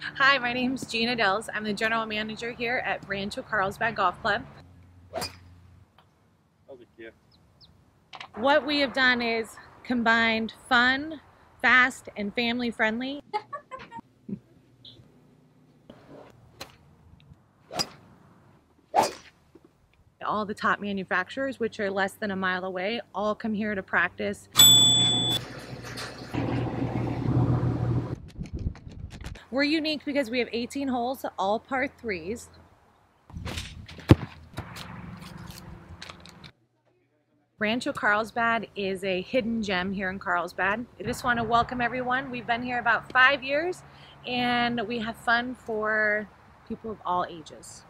Hi, my name is Gina Dells. I'm the general manager here at Rancho Carlsbad Golf Club. What we have done is combined fun, fast, and family friendly. all the top manufacturers, which are less than a mile away, all come here to practice. We're unique because we have 18 holes, all par threes. Rancho Carlsbad is a hidden gem here in Carlsbad. I just want to welcome everyone. We've been here about five years and we have fun for people of all ages.